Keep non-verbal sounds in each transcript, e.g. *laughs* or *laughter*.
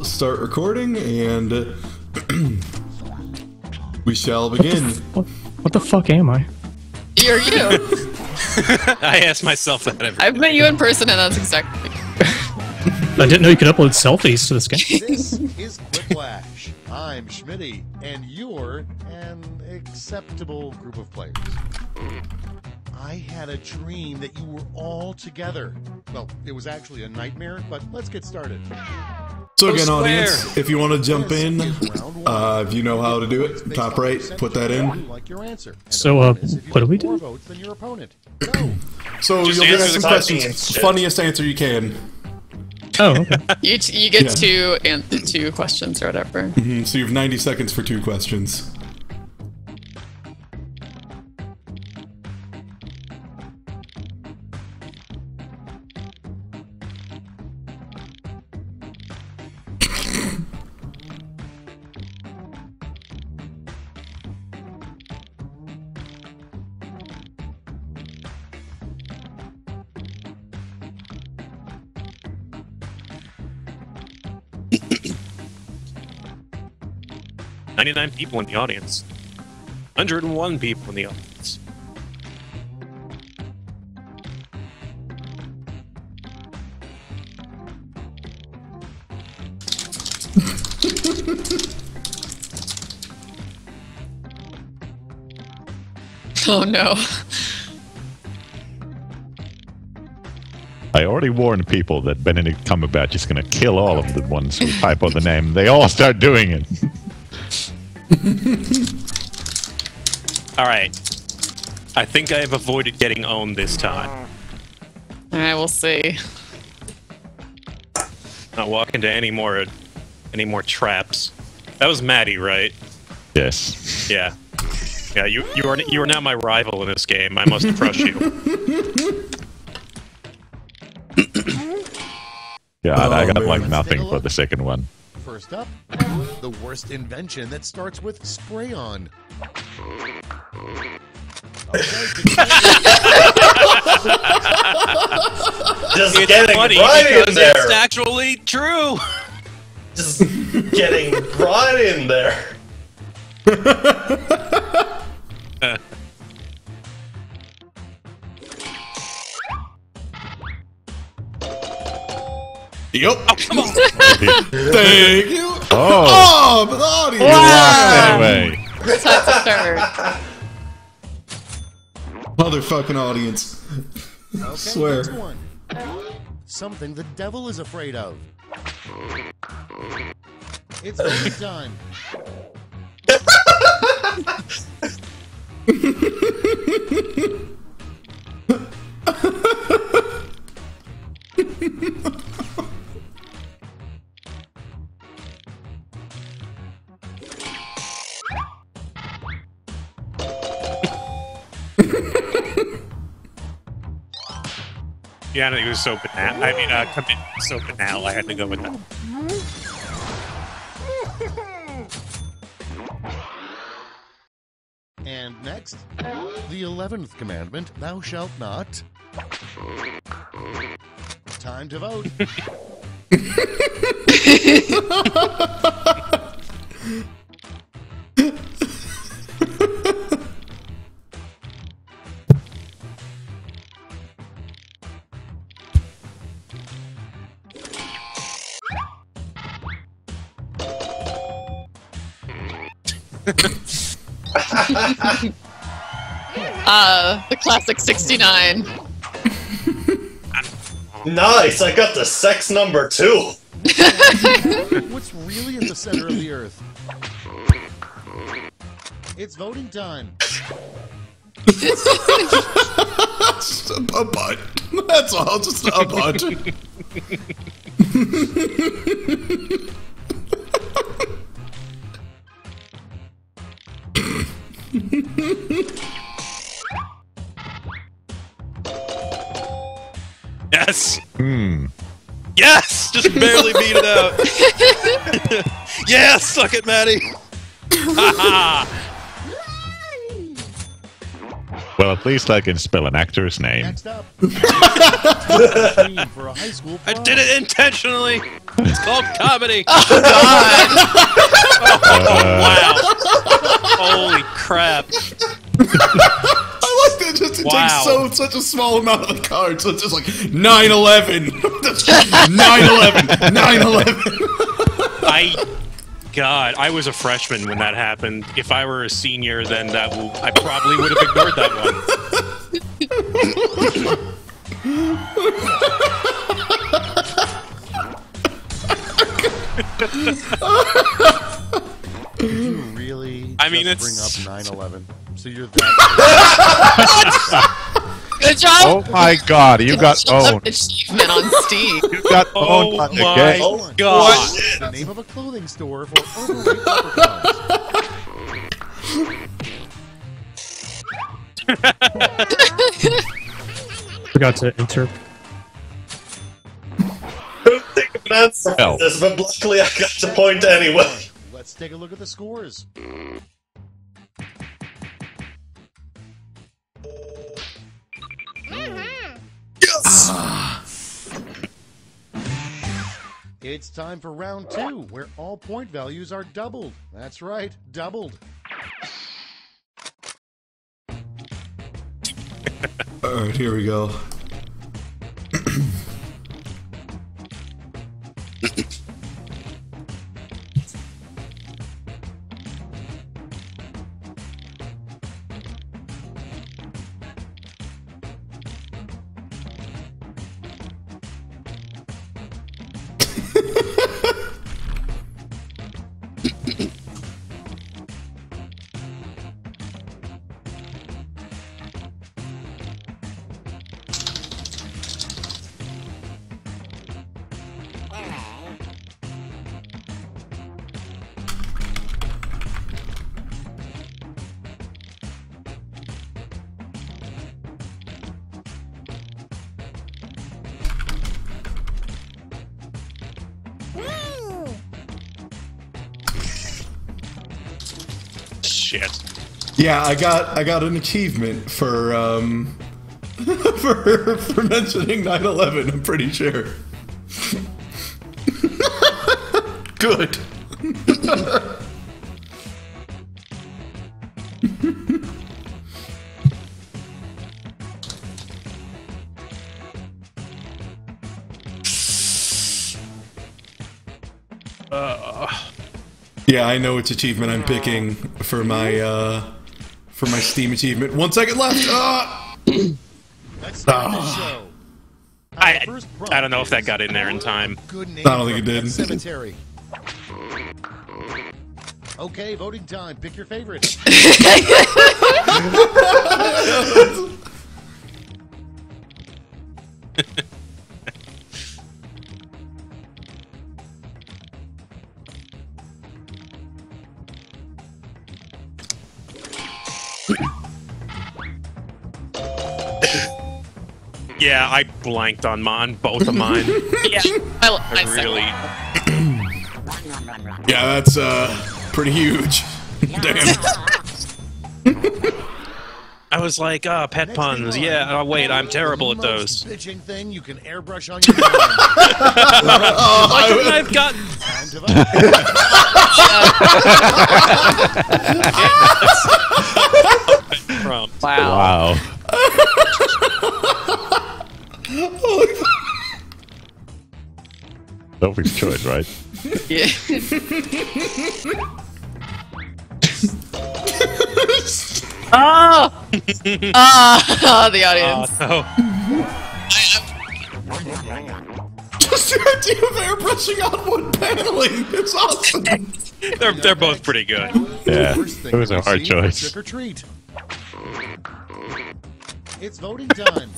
will start recording and *clears throat* we shall begin. What, what the fuck am I? You're you. *laughs* I ask myself that every I've met you in person, and that's exactly. I didn't know you could upload selfies to this game. This is Quiplash. I'm Schmitty, and you're an acceptable group of players. I had a dream that you were all together. Well, it was actually a nightmare, but let's get started. So again, square. audience, if you want to jump in, is round one. uh, if you know how to do it, top right, put that in. you like your answer. And So, uh, bonus if you what do we do? votes than your opponent. So Just you'll get some questions. questions. Funniest answer you can. Oh, okay. *laughs* You, t- you get Yeah. two and two questions or whatever. Mhm, So you have 90 seconds for two questions. Ninety-nine people in the audience. Hundred and one people in the audience. *laughs* Oh no. I already warned people that Benedict Cumberbatch is going to kill all of the ones who type out the name. They all start doing it. *laughs* *laughs* All right. I think I have avoided getting owned this time. All right, we'll see. Not walk into any more, any more traps. That was Maddie, right? Yes. Yeah. Yeah. You you are you are now my rival in this game. I must crush you. *laughs* God, Oh, I got man. like nothing take for the second one. First up, the worst invention that starts with spray on. *laughs* Just It's getting funny right in there. it's actually true. Just getting right in there. *laughs* Yep. Oh, come on. *laughs* Thank you. Oh, Oh, but the audience. anyway. Time to start. Motherfucking audience. Okay, *laughs* Swear. next one. Something the devil is afraid of. It's voting time. *laughs* Yeah, I think it was so banal. I mean, uh, commit so banal. I had to go with that. And next, the eleventh commandment: Thou shalt not. Time to vote. *laughs* *laughs* Uh, the classic 69. Nice, I got the sex number two. *laughs* What's really at the center of the earth? It's voting time. *laughs* Just a, a butt. That's all. Just a butt. *laughs* Yes. Hmm. Yes. Just barely beat it out. *laughs* yes. Suck it, Maddie. *laughs* Well, at least I can spell an actor's name. Next up, dream for a high *laughs* school I did it intentionally. It's called comedy. God. wow. Holy crap. I like that just it Wow. takes so such a small amount of the card, so it's just like 9-11. 9-11. 9-11. I, God, I was a freshman when that happened. If I were a senior, then that will, I probably would have ignored that one. Did *laughs* You really I mean, just it's- bring up 9/11. So you're that *laughs* Good job. Oh my god, you got owned. Achievement on Steam. You got Oh owned my again. Oh, my God. the name of a clothing store for overweight. *laughs* Forgot to enter. couldn't think of an answer Hell. this, but luckily I got the point anyway. Let's take a look at the scores. It's time for round two, where all point values are doubled. That's right, doubled. All right, here we go. Shit. Yeah, I got I got an achievement for um *laughs* for for mentioning 9/11. I'm pretty sure. Good. *laughs* Yeah, I know which achievement I'm picking for my uh for my Steam achievement. One second left. Ah! Let's start the show. I- I don't know if that got in there in time. Good name I don't think it did. Cemetery. Okay, voting time. Pick your favorite. *laughs* *laughs* Yeah, I blanked on mine, both of mine. *laughs* Yeah. I, I, I really. Yeah, that's uh pretty huge. *laughs* Damn. I was like, ah, pet Next puns. Yeah, line, oh, wait, I'm terrible at those. most bitching thing you can airbrush on your mind. *laughs* Why couldn't I have gotten. Time to vote. From. wow. Wow. Sophie's choice, right? *laughs* Yeah. oh! Ah, *laughs* the audience. Oh, Just the idea of airbrushing on wood paneling. It's awesome. They're, they're both pretty good. Yeah. It was a hard choice. Trick or treat. It's voting time.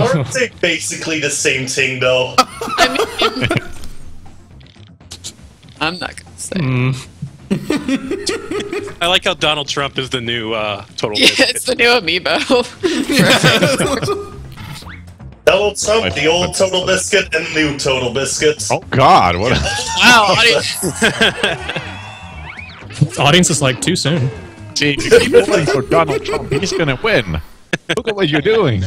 Aren't they basically the same thing, though? I mean, I'm not gonna say. I like how Donald Trump is the new uh, total. Yeah, Biscuit. it's the new amiibo. *laughs* Donald Trump, the old Total Biscuit, and new Total Biscuits. Oh God! What? A, wow, audience. *laughs* Audience is like too soon. See, if you keep *laughs* voting for Donald Trump, he's gonna win. Look at what you're doing.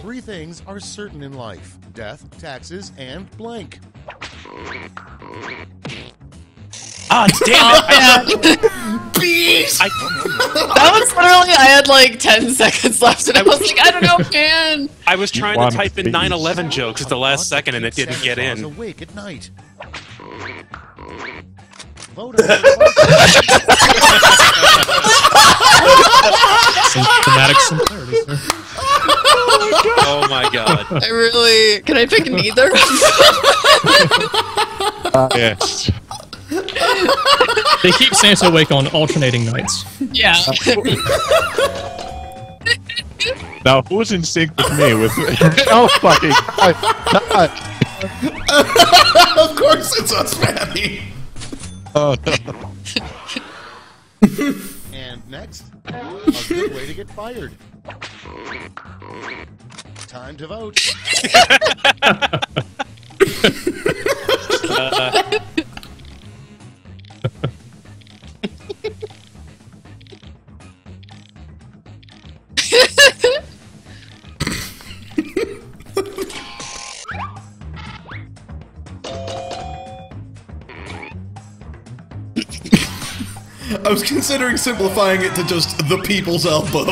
Three things are certain in life death, taxes, and blank. Ah, damn it! *laughs* Beast! I, That was literally, I had like 10 *laughs* seconds left and I was like, I don't know, man. I was trying to type in 9/11 jokes at the last second and it didn't Santa get Claus in. Awake at night. Vote on the Some thematic similarities there. Oh my god. I really. Can I pick neither? Yes. *laughs* They keep Santa awake on alternating nights. yeah. Now, who's in sync with me? With *laughs* oh fucking God. *laughs* Of course it's us, Maddie. *laughs* And next, a good way to get fired. Time to vote. *laughs* I was considering simplifying it to just the people's elbow.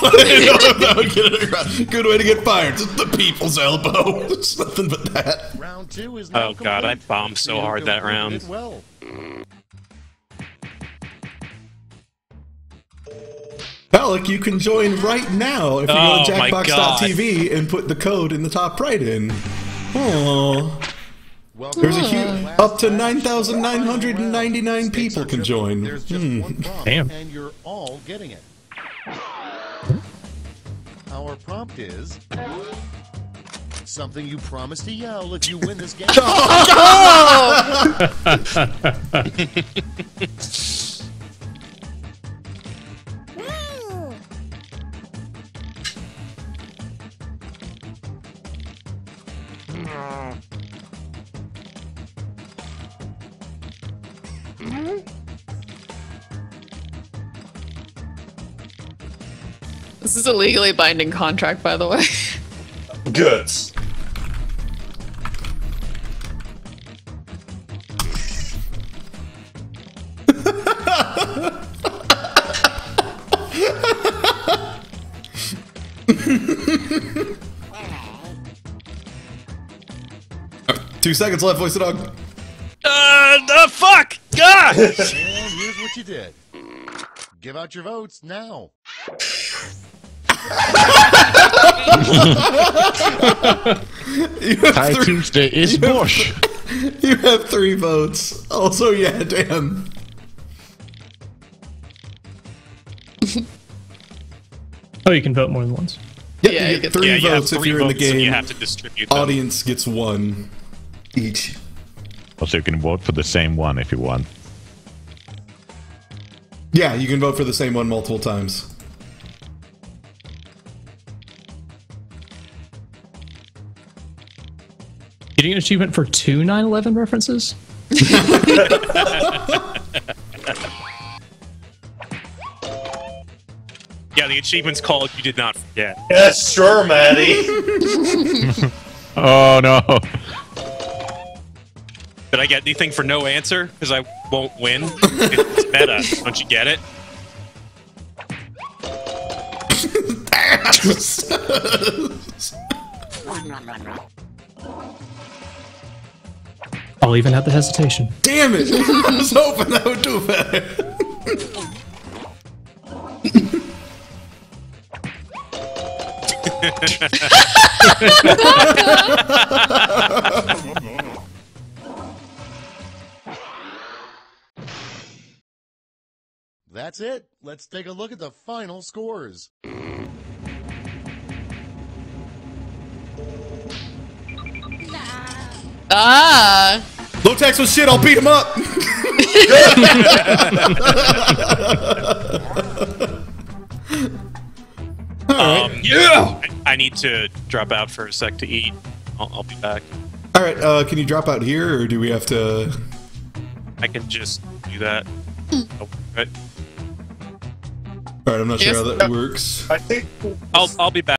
But *laughs* I didn't know if that would get it across. Good way to get fired. Just the people's elbow. *laughs* It's nothing but that. Round two is now Oh, God, I bombed so hard that round. Well, Alec, you can join right now if you go to Oh, my God. jackbox.tv and put the code in the top right in. Oh, welcome there's a huge the up to 9,999 people can join. There's just Hmm. one prompt, Damn. and you're all getting it. Our prompt is something you promise to yell if you win this game. *laughs* This is a legally binding contract, by the way. Good. *laughs* Two seconds left, voice the dog. Uh, the fuck! God! and here's what you did. Give out your votes now. *laughs* You have, High three, Tuesday is Bush. *laughs* you have three votes. Also, yeah, damn. *laughs* Oh, you can vote more than once. Yep, Yeah, you you get get three yeah, you have votes if you're in the game. you have to distribute them. Audience gets one each. Also, you can vote for the same one if you want. Yeah, you can vote for the same one multiple times. Getting an achievement for two 9/11 references. *laughs* Yeah, the achievement's called You Did Not Forget. Yeah, sure, Maddie. *laughs* Oh no! Did I get anything for no answer? Because I won't win. It's meta. Don't you get it? *laughs* I'll even have the hesitation. Damn it! I was hoping that would do better. That's it. Let's take a look at the final scores. Ah! Low tax was shit. I'll beat him up. *laughs* Um, yeah! I, I need to drop out for a sec to eat. I'll, I'll be back. All right, uh, can you drop out here, or do we have to? I can just do that. Oh, right. All right, I'm not sure how that works. I think I'll I'll be back.